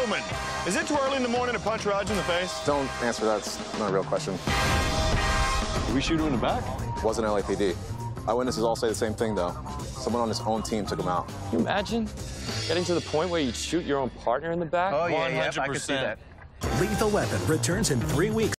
Roman, is it too early in the morning to punch Raj in the face? Don't answer that. It's not a real question. Did we shoot him in the back? It Wasn't LAPD. Eyewitnesses all say the same thing, though. Someone on his own team took him out. Can you imagine getting to the point where you shoot your own partner in the back? Oh, yeah, yeah, I could see that. Lethal Weapon returns in three weeks.